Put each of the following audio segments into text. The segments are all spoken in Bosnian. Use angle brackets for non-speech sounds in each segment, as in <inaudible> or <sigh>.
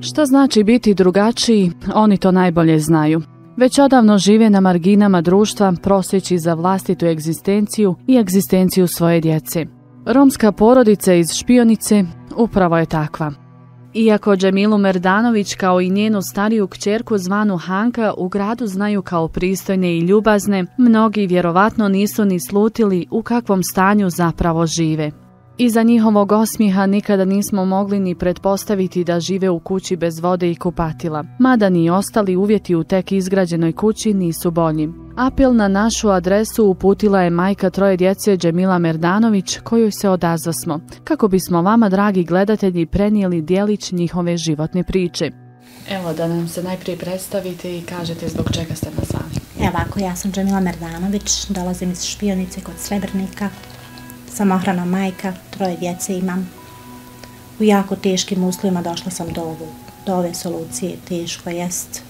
Što znači biti drugačiji, oni to najbolje znaju. Već odavno žive na marginama društva, prosjeći za vlastitu egzistenciju i egzistenciju svoje djece. Romska porodica iz Špionice upravo je takva. Iako Džemilu Merdanović kao i njenu stariju kćerku zvanu Hanka u gradu znaju kao pristojne i ljubazne, mnogi vjerovatno nisu ni slutili u kakvom stanju zapravo žive. Iza njihovog osmijeha nikada nismo mogli ni pretpostaviti da žive u kući bez vode i kupatila, mada ni ostali uvjeti u tek izgrađenoj kući nisu bolji. Apel na našu adresu uputila je majka troje djece Džemila Merdanović, kojoj se odazvasmo, kako bismo vama, dragi gledatelji, prenijeli dijelić njihove životne priče. Evo da nam se najprije predstavite i kažete zbog čega ste nas zvali. Evo ako, ja sam Džemila Merdanović, dolazim iz Špionice kod Srebrnika, samohrana majka, troje djece imam. U jako teškim uslovima došla sam do, ovu, do ove solucije, teško jest,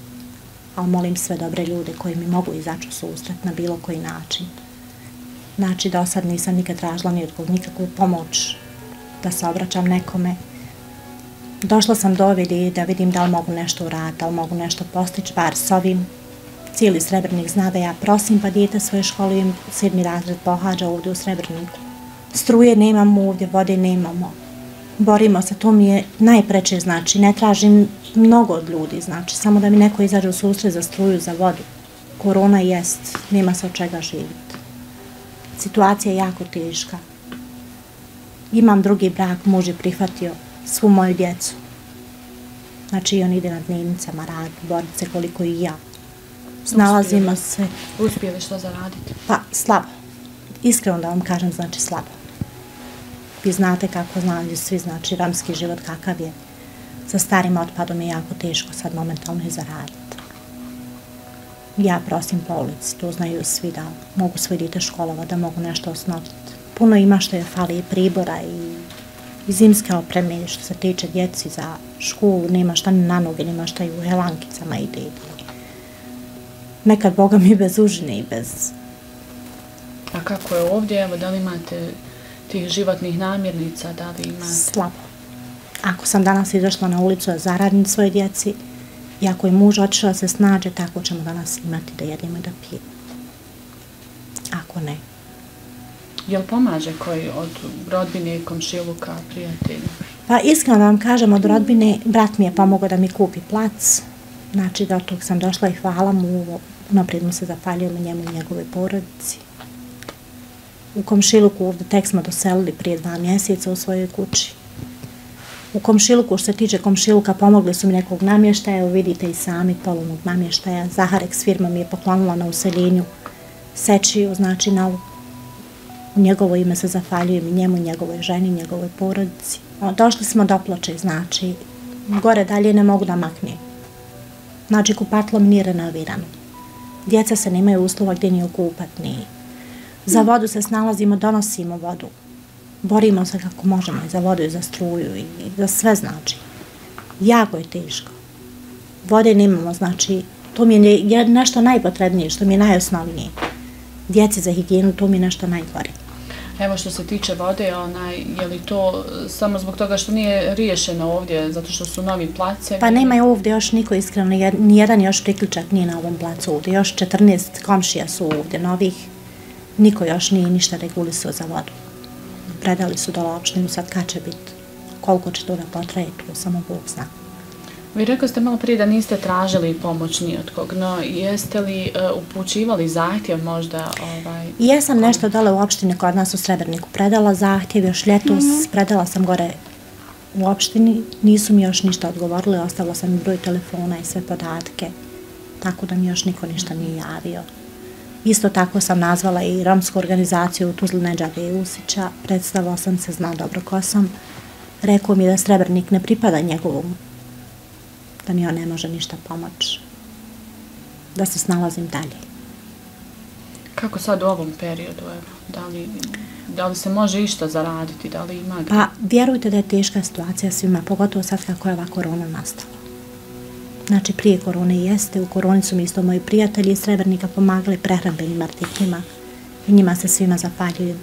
ali molim sve dobre ljude koji mi mogu izaći u susret na bilo koji način. Znači, do sad nisam nikad tražila ni od nikakvu pomoć da se obraćam nekome. Došla sam do ove ideje da vidim da li mogu nešto uraditi, da li mogu nešto postići, bar s ovim. Cijeli Srebrnik zna da ja prosim pa dijete svoje školujem, sedmi razred pohađa ovdje u Srebrniku struje nemamo ovdje, vode nemamo. Borimo se, to mi je najpreče, znači, ne tražim mnogo od ljudi, znači, samo da mi neko izađe u susret za struju, za vodu. Korona jest, nema se od čega živjeti. Situacija je jako teška. Imam drugi brak, muž je prihvatio svu moju djecu. Znači, on ide na dnevnicama, radi, boriti se koliko i ja. Snalazimo se. Uspjeli što zaraditi? Pa, slabo. Iskreno da vam kažem, znači slabo vi znate kako znaju svi, znači ramski život kakav je. Sa starim otpadom je jako teško sad momentalno i zaraditi. Ja prosim po ulici, to znaju svi da mogu svoje dite školova, da mogu nešto osnoviti. Puno ima što je fali i pribora i, i zimske opreme što se tiče djeci za školu, nema šta ni na noge, nema šta i u helankicama ide. Nekad Boga mi bez užine i bez... A kako je ovdje, evo, da li imate tih životnih namirnica, da li ima? Slabo. Ako sam danas izašla na ulicu da zaradim svoje djeci, i ako je muž otišao se snađe, tako ćemo danas imati da jedimo i da pijemo. Ako ne. Jel pomaže koji od rodbine, komšiluka, prijatelja? Pa iskreno da vam kažem, od rodbine, brat mi je pomogao da mi kupi plac. Znači, do tog sam došla i hvala mu, naprijed mu se zafaljujem njemu i njegove porodici u komšiluku, ovdje tek smo doselili prije dva mjeseca u svojoj kući. U komšiluku, što se tiče komšiluka, pomogli su mi nekog namještaja, evo vidite i sami polovnog namještaja. Zaharex firma mi je poklonila na useljenju sečiju, znači na u njegovo ime se zafaljujem i njemu, njegovoj ženi, njegovoj porodici. O, došli smo do ploče, znači, gore dalje ne mogu da maknem. Znači, kupatlo mi nije renovirano. Djeca se nemaju uslova gdje nije okupat, nije. Za vodu se snalazimo, donosimo vodu. Borimo se kako možemo i za vodu i za struju i za sve znači. Jako je teško. Vode nemamo, znači, to mi je nešto najpotrebnije, što mi je najosnovnije. Djeci za higijenu, to mi je nešto najgore. Evo što se tiče vode, onaj, je li to samo zbog toga što nije riješeno ovdje, zato što su novi place? Pa nema je ovdje još niko iskreno, nijedan još priključak nije na ovom placu ovdje, još 14 komšija su ovdje novih, niko još nije ništa regulisao za vodu. Predali su do opštinu, sad kad će biti, koliko će to da potraje, to samo Bog zna. Vi rekao ste malo prije da niste tražili pomoć ni od kog, no jeste li uh, upućivali zahtjev možda? Ovaj, ja sam nešto dole u opštini kod nas u Srebrniku predala zahtjev, još ljetos mm -hmm. predala sam gore u opštini, nisu mi još ništa odgovorili, ostavila sam i broj telefona i sve podatke, tako da mi još niko ništa nije javio. Isto tako sam nazvala i romsku organizaciju Tuzli Neđave i Usića. Predstavila sam se, zna dobro ko sam. Rekao mi da Srebrnik ne pripada njegovom. Da mi on ne može ništa pomoći. Da se snalazim dalje. Kako sad u ovom periodu? Evo, da, li, da li se može išta zaraditi? Da li ima... Pa, vjerujte da je teška situacija svima, pogotovo sad kako je ova korona nastala. Znači, prije korone jeste, u koroni su mi isto moji prijatelji iz Srebrnika pomagali prehrambenim artiklima i njima se svima zapaljuju.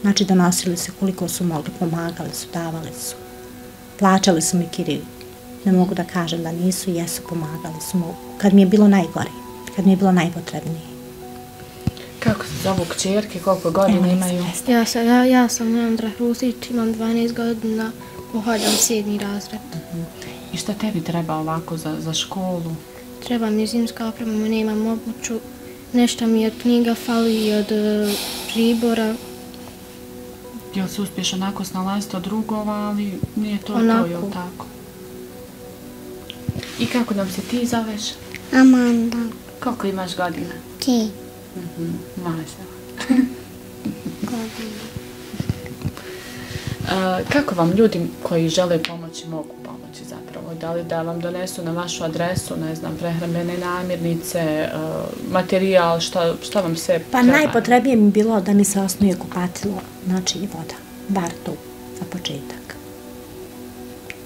Znači, donosili su koliko su mogli, pomagali su, davali su. plaćali su mi kiriju. Ne mogu da kažem da nisu, jesu, pomagali su mu kad mi je bilo najgore, kad mi je bilo najpotrebnije. Kako se zovu kćerke, koliko godina imaju? Ja sam, ja, ja sam Leandra Hrusić, imam 12 godina, pohađam sedmi razred. Uh -huh. I šta tebi treba ovako za, za školu? Treba mi zimska oprema, nemam obuću, nešto mi od knjiga fali i od uh, pribora. Jel se uspješ onako snalaziti od drugova, ali nije to onako. to, jel tako? I kako nam se ti zoveš? Amanda. Koliko imaš godina? Ti. Mhm, mm Maša. godina. Uh, <laughs> kako vam ljudi koji žele pomoći mogu? Da li da vam donesu na vašu adresu, ne znam, prehrambene namirnice, uh, materijal, šta, šta vam se Pa treba? najpotrebije mi bilo da mi se osnuje kupatilo, znači i voda, bar tu, za početak.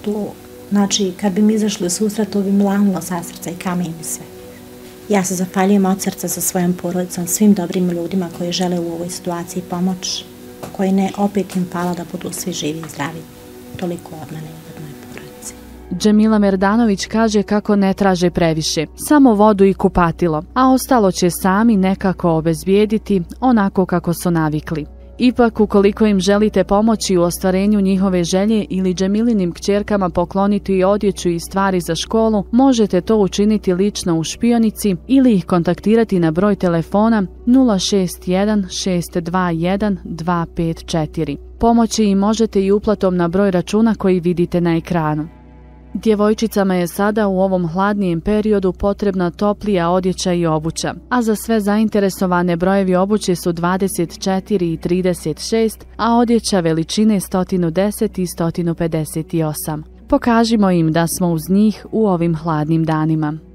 Tu, znači, kad bi mi izašli u susret, to bi mi lanulo sa srca i kamen i sve. Ja se zafaljujem od srca sa svojom porodicom, svim dobrim ljudima koji žele u ovoj situaciji pomoći koji ne opet im pala da budu svi živi i zdravi. Toliko od mene Džemila Merdanović kaže kako ne traže previše, samo vodu i kupatilo, a ostalo će sami nekako obezbijediti onako kako su navikli. Ipak, ukoliko im želite pomoći u ostvarenju njihove želje ili džemilinim kćerkama pokloniti i odjeću i stvari za školu, možete to učiniti lično u špionici ili ih kontaktirati na broj telefona 061 621 254. Pomoći im možete i uplatom na broj računa koji vidite na ekranu. Djevojčicama je sada u ovom hladnijem periodu potrebna toplija odjeća i obuća, a za sve zainteresovane brojevi obuće su 24 i 36, a odjeća veličine 110 i 158. Pokažimo im da smo uz njih u ovim hladnim danima.